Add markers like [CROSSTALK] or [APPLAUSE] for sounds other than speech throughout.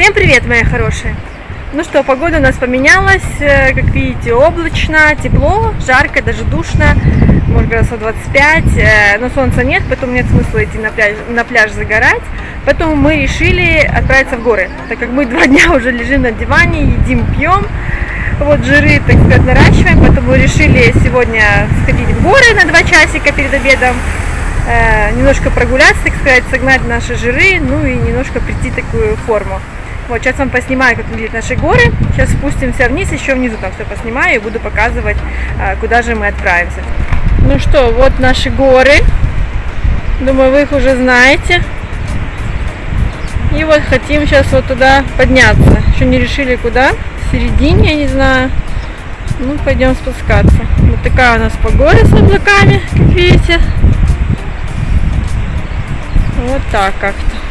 Всем привет, мои хорошие! Ну что, погода у нас поменялась, э, как видите, облачно, тепло, жарко, даже душно, может градусов 25, э, но солнца нет, поэтому нет смысла идти на пляж, на пляж загорать, поэтому мы решили отправиться в горы, так как мы [LAUGHS] два дня уже лежим на диване, едим, пьем, вот жиры, так сказать, наращиваем, поэтому решили сегодня сходить в горы на два часика перед обедом, э, немножко прогуляться, так сказать, согнать наши жиры, ну и немножко прийти в такую форму. Вот, сейчас вам поснимаю, как выглядят наши горы. Сейчас спустимся вниз, еще внизу там все поснимаю и буду показывать, а, куда же мы отправимся. Ну что, вот наши горы. Думаю, вы их уже знаете. И вот хотим сейчас вот туда подняться. Еще не решили куда. В середине, я не знаю. Ну, пойдем спускаться. Вот такая у нас погода с облаками, как видите. Вот так как-то.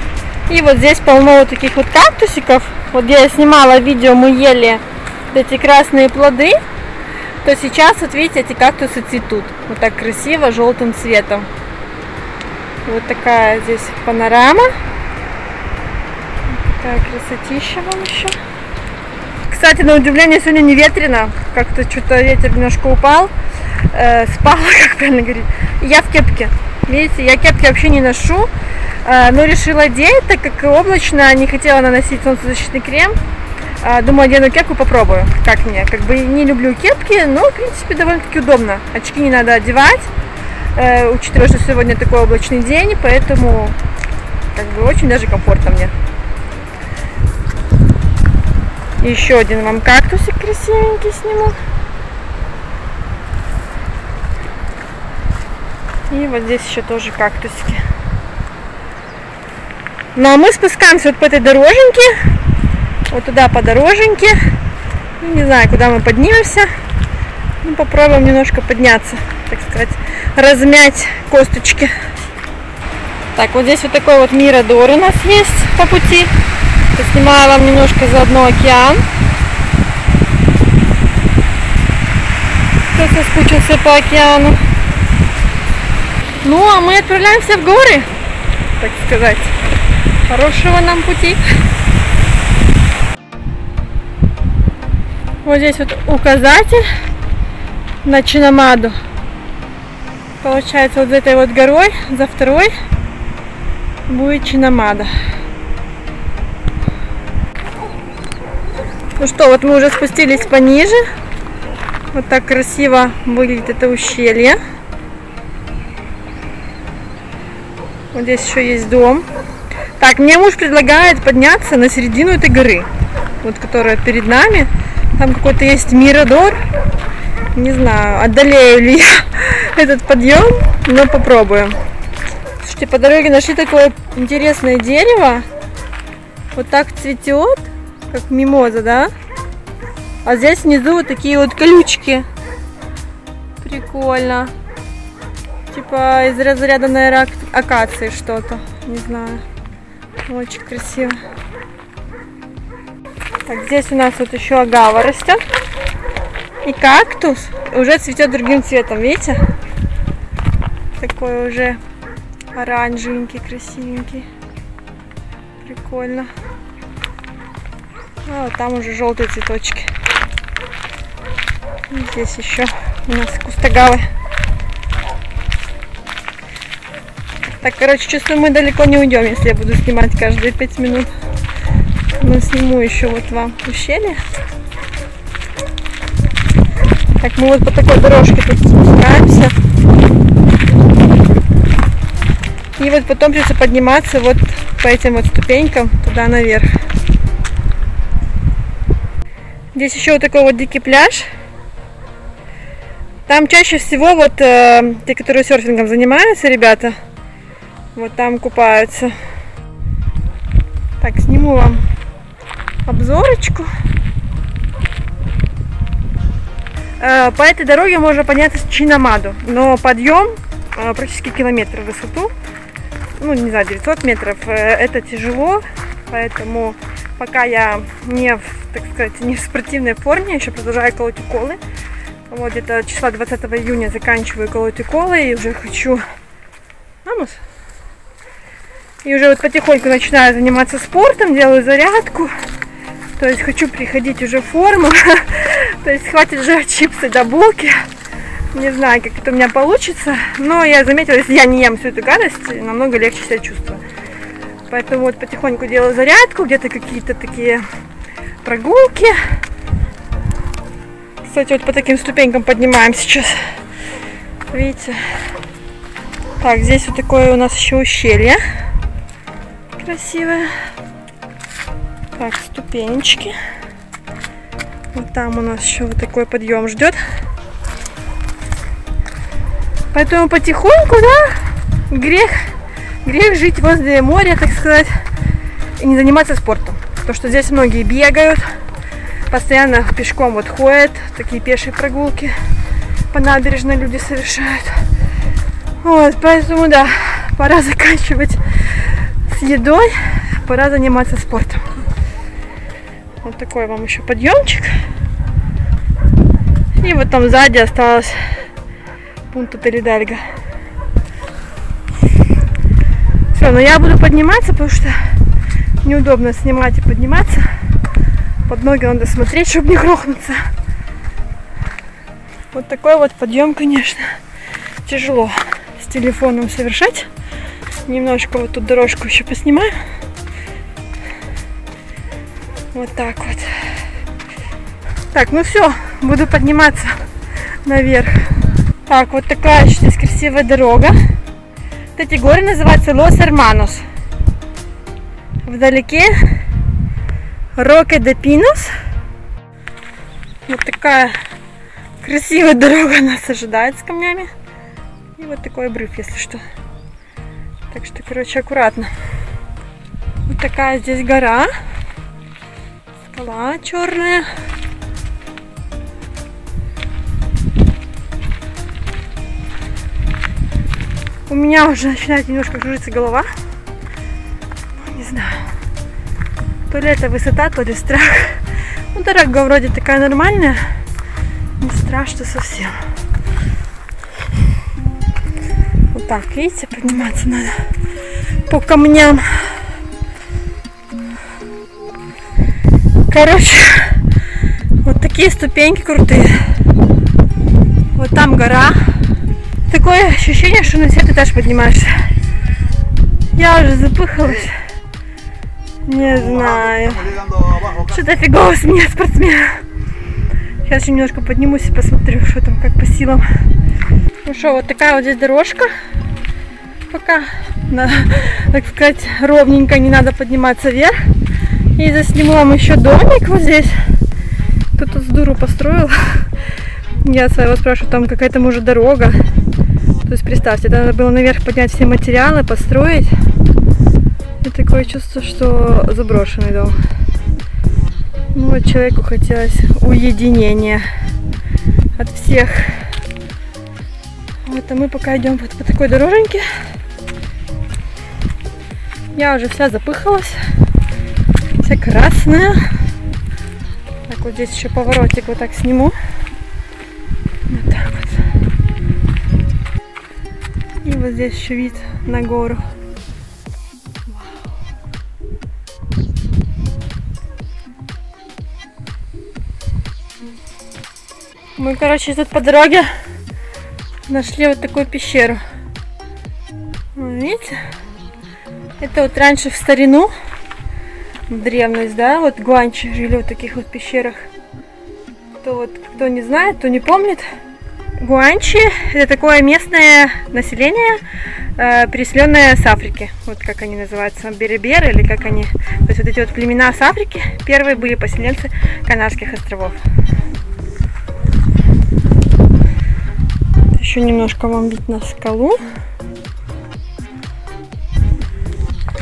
И вот здесь полно вот таких вот кактусиков. Вот я снимала видео, мы ели эти красные плоды. То сейчас, вот видите, эти кактусы цветут. Вот так красиво, желтым цветом. Вот такая здесь панорама. Такая красотища вам еще. Кстати, на удивление сегодня не ветрено. Как-то что-то ветер немножко упал. Э, спала, [LAUGHS] как правильно говорить. Я в кепке. Видите, я кепки вообще не ношу. А, но решила одеть, так как облачно, не хотела наносить солнцезащитный крем. А, думаю, одену кепку, попробую, как мне. Как бы не люблю кепки, но, в принципе, довольно-таки удобно. Очки не надо одевать, э, учитывая, что сегодня такой облачный день, поэтому как бы очень даже комфортно мне. Еще один вам кактусик красивенький сниму. И вот здесь еще тоже кактусики. Ну а мы спускаемся вот по этой дороженьке, вот туда по дороженьке. Ну, не знаю, куда мы поднимемся. Ну, попробуем немножко подняться, так сказать, размять косточки. Так, вот здесь вот такой вот Мирадор у нас есть по пути. Поснимаю вам немножко заодно океан. Кто соскучился по океану. Ну, а мы отправляемся в горы, так сказать. Хорошего нам пути. Вот здесь вот указатель на Чинамаду. Получается, вот за этой вот горой, за второй, будет Чинамада. Ну что, вот мы уже спустились пониже. Вот так красиво выглядит это ущелье. Вот здесь еще есть дом. Так, мне муж предлагает подняться на середину этой горы, вот которая перед нами. Там какой-то есть миродор. Не знаю, одолею ли я [LAUGHS] этот подъем, но попробуем. Слушайте, по дороге нашли такое интересное дерево. Вот так цветет, как мимоза, да? А здесь внизу вот такие вот колючки. Прикольно. Типа из разряда, наверное, акации что-то. Не знаю. Очень красиво. Так, здесь у нас вот еще агава растет. И кактус уже цветет другим цветом, видите? Такой уже оранжевенький, красивенький. Прикольно. А вот там уже желтые цветочки. И здесь еще у нас кустагавы. Так, короче, чувствую, мы далеко не уйдем, если я буду снимать каждые пять минут. Но сниму еще вот вам ущелье. Так, мы вот по такой дорожке тут спускаемся. И вот потом придется подниматься вот по этим вот ступенькам туда наверх. Здесь еще вот такой вот дикий пляж. Там чаще всего вот э, те, которые серфингом занимаются, ребята, вот там купаются. Так, сниму вам обзорочку. Э, по этой дороге можно подняться с Чинамаду, но подъем э, практически километр в высоту. Ну, не знаю, 900 метров. Э, это тяжело, поэтому пока я не в, так сказать, не в спортивной форме, еще продолжаю колоть уколы. Вот где-то числа 20 июня заканчиваю колоть уколы и уже хочу... Амус? И уже вот потихоньку начинаю заниматься спортом, делаю зарядку. То есть хочу приходить уже в форму. [LAUGHS] То есть хватит же чипсы до булки. Не знаю, как это у меня получится. Но я заметила, если я не ем всю эту гадость, намного легче себя чувствую. Поэтому вот потихоньку делаю зарядку, где-то какие-то такие прогулки. Кстати, вот по таким ступенькам поднимаем сейчас. Видите? Так, здесь вот такое у нас еще ущелье. Красивое. Так, ступенечки. Вот там у нас еще вот такой подъем ждет. Поэтому потихоньку, да, грех, грех жить возле моря, так сказать, и не заниматься спортом. Потому что здесь многие бегают, постоянно пешком вот ходят, такие пешие прогулки по набережной люди совершают. Вот, поэтому, да, пора заканчивать с едой, пора заниматься спортом. Вот такой вам еще подъемчик. И вот там сзади осталось пункта Передальга. Все, но я буду подниматься, потому что неудобно снимать и подниматься. Под ноги надо смотреть, чтобы не грохнуться. Вот такой вот подъем, конечно, тяжело с телефоном совершать. Немножко вот тут дорожку еще поснимаю. Вот так вот. Так, ну все, буду подниматься наверх. Так, вот такая еще здесь красивая дорога. Вот эти горы называются Лос Эрманос. Вдалеке Роке де Пинос. Вот такая красивая дорога нас ожидает с камнями. И вот такой обрыв, если что. Так что, короче, аккуратно. Вот такая здесь гора. Скала черная. У меня уже начинает немножко кружиться голова. Ну, не знаю. То ли это высота, то ли страх. Ну, дорога вроде такая нормальная. Не страшно совсем. Так, видите, подниматься надо по камням. Короче, вот такие ступеньки крутые. Вот там гора. Такое ощущение, что на 10 этаж поднимаешься. Я уже запыхалась. Не знаю. Что-то фигово с меня спортсмена. Сейчас еще немножко поднимусь и посмотрю, что там, как по силам. Ну что, вот такая вот здесь дорожка. Пока, на, так сказать, ровненько, не надо подниматься вверх. И засниму вам еще домик вот здесь. Кто-то с дуру построил. Я своего спрашиваю, там какая-то может дорога. То есть представьте, это надо было наверх поднять все материалы, построить. И такое чувство, что заброшенный дом. Ну вот человеку хотелось уединения от всех. Вот, а мы пока идем вот по такой дороженьке. Я уже вся запыхалась. Вся красная. Так, вот здесь еще поворотик вот так сниму. Вот так вот. И вот здесь еще вид на гору. Мы, короче, тут по дороге нашли вот такую пещеру. Видите? Это вот раньше в старину, в древность, да, вот гуанчи жили в таких вот пещерах. Кто вот, кто не знает, кто не помнит, гуанчи это такое местное население, э, переселенное с Африки. Вот как они называются, береберы или как они. То есть вот эти вот племена с Африки первые были поселенцы Канарских островов. Еще немножко вам видно скалу.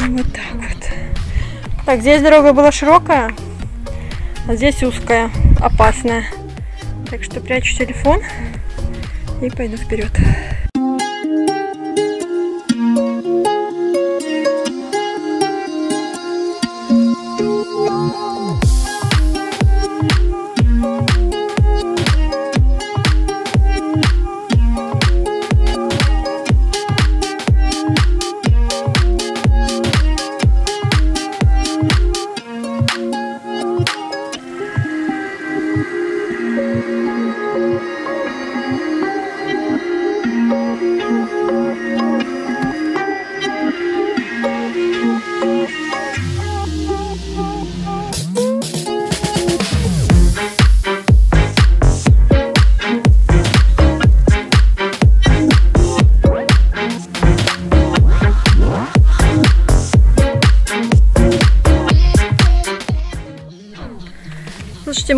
Вот так вот. Так, здесь дорога была широкая, а здесь узкая, опасная. Так что прячу телефон и пойду вперед.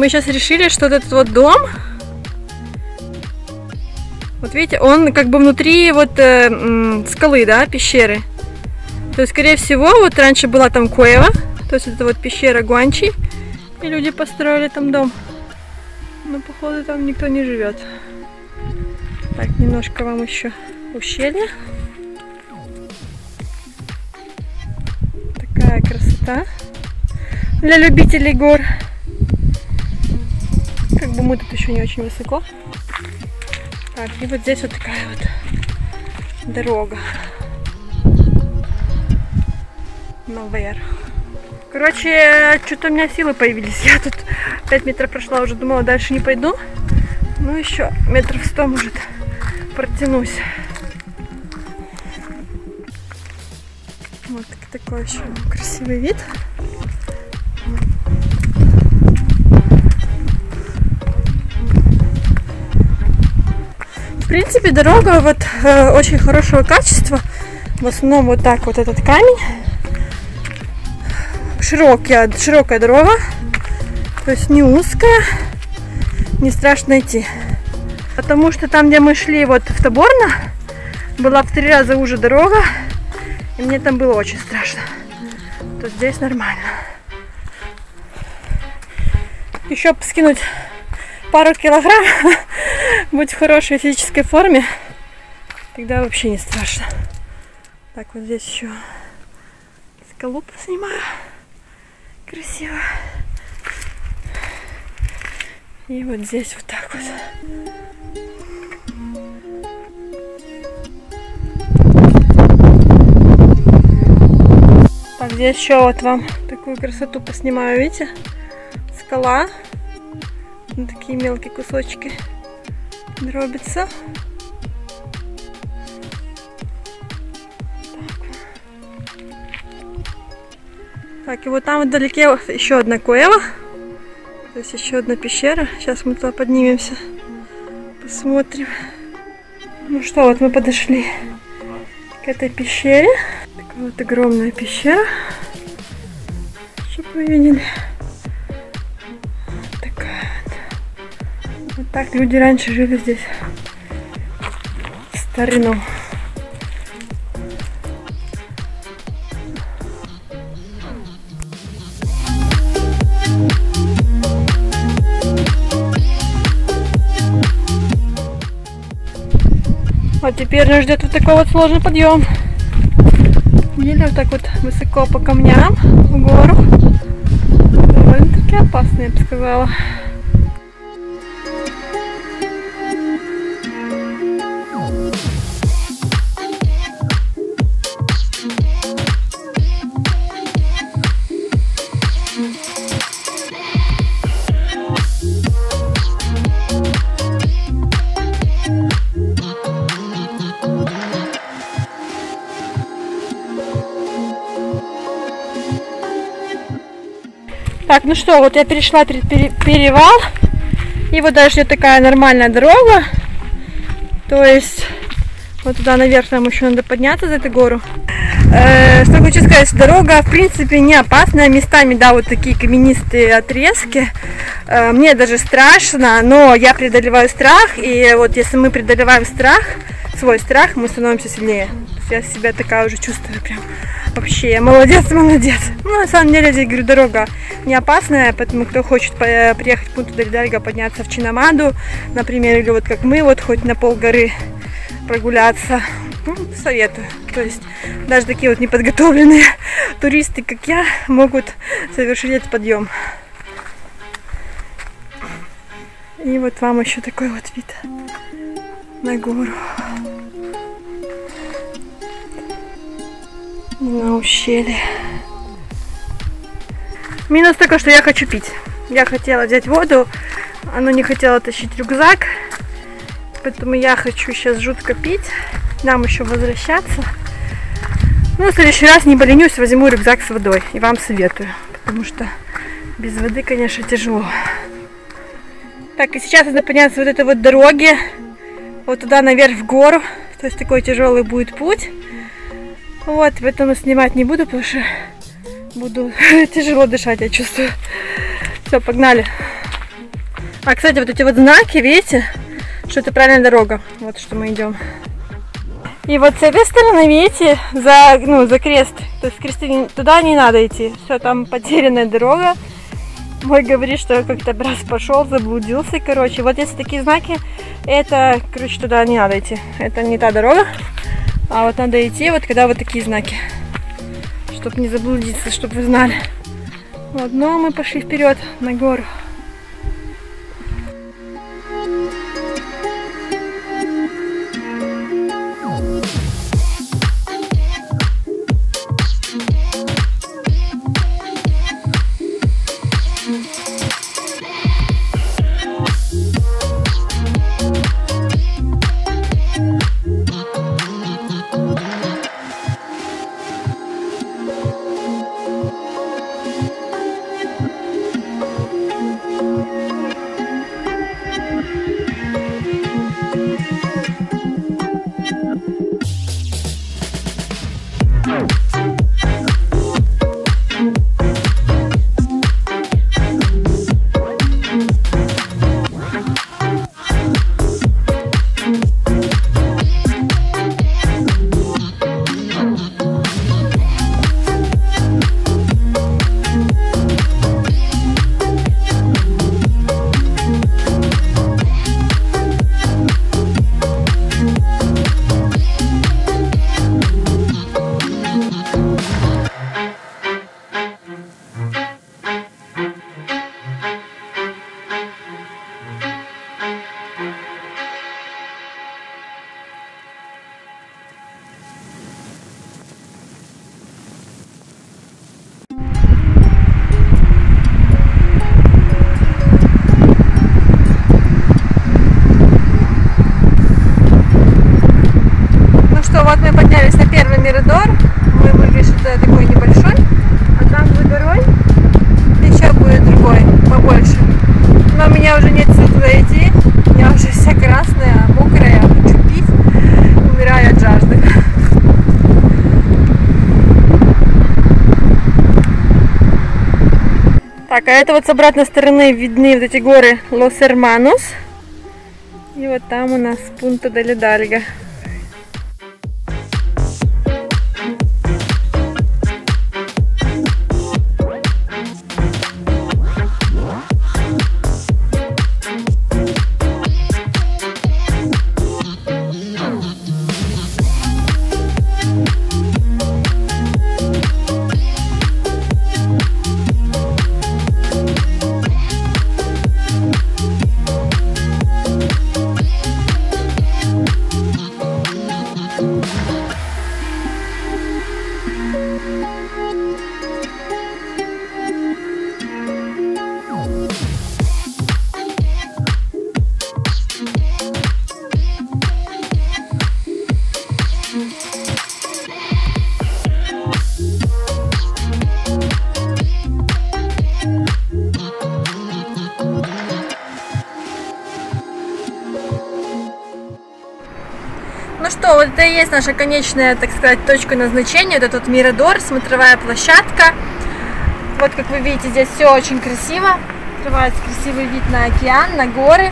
Сейчас решили, что вот этот вот дом, вот видите, он как бы внутри вот э, скалы, да, пещеры. То есть, скорее всего, вот раньше была там Коева, то есть это вот пещера Гуанчи, и люди построили там дом. Но, походу, там никто не живет. Так, немножко вам еще ущелье. Такая красота для любителей гор. Как бы мы тут еще не очень высоко. Так, и вот здесь вот такая вот дорога. Наверх. Короче, что-то у меня силы появились. [LAUGHS] Я тут 5 метров прошла, уже думала, дальше не пойду. Ну, еще метров 100, может, протянусь. Вот такой еще красивый вид. Принципе, дорога вот э, очень хорошего качества. В основном вот так вот этот камень. Широкая, широкая дорога. То есть не узкая. Не страшно идти. Потому что там, где мы шли вот в Тоборно, была в три раза уже дорога. И мне там было очень страшно. То здесь нормально. Еще скинуть пару килограмм, [LAUGHS] быть в хорошей физической форме, тогда вообще не страшно. Так, вот здесь еще скалу поснимаю. Красиво. И вот здесь вот так вот. Так, здесь еще вот вам такую красоту поснимаю, видите? Скала. Такие мелкие кусочки дробятся. Так. и вот там вдалеке еще одна коева. То есть еще одна пещера. Сейчас мы туда поднимемся. Посмотрим. Ну что, вот мы подошли к этой пещере. Вот огромная пещера, чтобы вы видели. Так люди раньше жили здесь. В старину. Вот теперь нас ждет вот такой вот сложный подъем. Еле вот так вот высоко по камням в гору. Довольно-таки опасно, я бы сказала. Так, ну что, вот я перешла перевал. И вот дальше такая нормальная дорога. То есть, вот туда наверх нам еще надо подняться за эту гору. Э, что хочу сказать, дорога в принципе не опасная. Местами, да, вот такие каменистые отрезки. Э, мне даже страшно, но я преодолеваю страх. И вот если мы преодолеваем страх, свой страх, мы становимся сильнее. Я себя такая уже чувствую прям. Вообще, молодец, [LAUGHS] молодец. Ну, на самом деле, здесь, говорю, дорога не опасная, поэтому кто хочет приехать в пункту Дальдальга, подняться в Чинамаду, например, или вот как мы, вот хоть на пол горы прогуляться, ну, советую. То есть даже такие вот неподготовленные [LAUGHS] туристы, как я, могут совершить этот подъем. И вот вам еще такой вот вид на гору. На ущелье. Минус только, что я хочу пить. Я хотела взять воду, она не хотела тащить рюкзак, поэтому я хочу сейчас жутко пить. Нам еще возвращаться. Ну, в следующий раз не поленюсь, возьму рюкзак с водой и вам советую, потому что без воды, конечно, тяжело. Так, и сейчас надо подняться вот этой вот дороги, вот туда наверх в гору, то есть такой тяжелый будет путь. Вот, поэтому снимать не буду, потому что буду [LAUGHS] тяжело дышать, я чувствую. Все, погнали. А, кстати, вот эти вот знаки, видите, что это правильная дорога. Вот что мы идем. И вот с этой стороны, видите, за, ну, за крест, то есть кресты, туда не надо идти. Все, там потерянная дорога. Мой говорит, что как-то раз пошел, заблудился, короче. Вот если такие знаки, это, короче, туда не надо идти. Это не та дорога. А вот надо идти, вот когда вот такие знаки. Чтобы не заблудиться, чтобы вы знали. Вот, но мы пошли вперед на гору. Туда идти. Я уже вся красная, мокрая, хочу пить. Умираю от жажды. Так, а это вот с обратной стороны видны вот эти горы Лос Hermanos. И вот там у нас Пунта Дель Ну что, вот это и есть наша конечная, так сказать, точка назначения. Вот этот Мирадор, смотровая площадка. Вот, как вы видите, здесь все очень красиво. Открывается красивый вид на океан, на горы.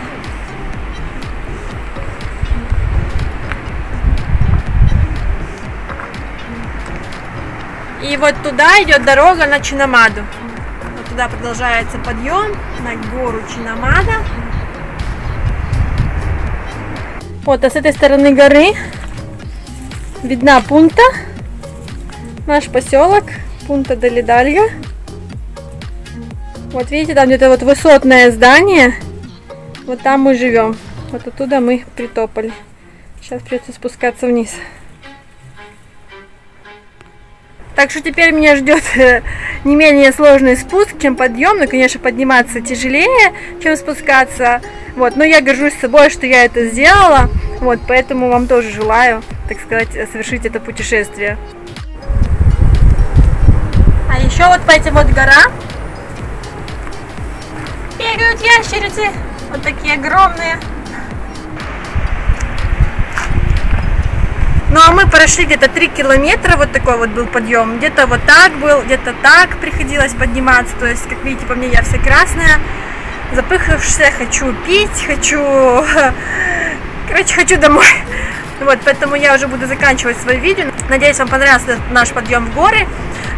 И вот туда идет дорога на Чинамаду. Вот туда продолжается подъем на гору Чинамада. Вот, а с этой стороны горы видна Пунта, наш поселок, Пунта Долидалья. Вот видите, там где-то вот высотное здание, вот там мы живем. Вот оттуда мы притопали. Сейчас придется спускаться вниз. Так что теперь меня ждет э, не менее сложный спуск, чем подъем. Ну, конечно, подниматься тяжелее, чем спускаться. Вот, но я горжусь собой, что я это сделала. Вот, поэтому вам тоже желаю, так сказать, совершить это путешествие. А еще вот по этим вот горам бегают ящерицы. Вот такие огромные. Ну а мы прошли где-то 3 километра, вот такой вот был подъем. Где-то вот так был, где-то так приходилось подниматься. То есть, как видите, по мне я вся красная. запыхавшаяся, хочу пить, хочу... [LAUGHS] Короче, хочу домой. [LAUGHS] Вот, поэтому я уже буду заканчивать свое видео. Надеюсь, вам понравился наш подъем в горы.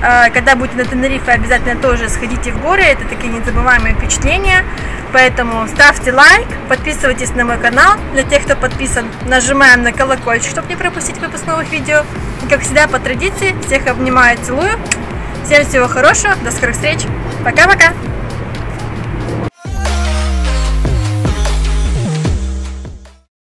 Э, когда будете на Тенерифе, обязательно тоже сходите в горы. Это такие незабываемые впечатления. Поэтому ставьте лайк, подписывайтесь на мой канал. Для тех, кто подписан, нажимаем на колокольчик, чтобы не пропустить выпуск новых видео. И как всегда, по традиции, всех обнимаю, целую. Всем всего хорошего, до скорых встреч. Пока-пока.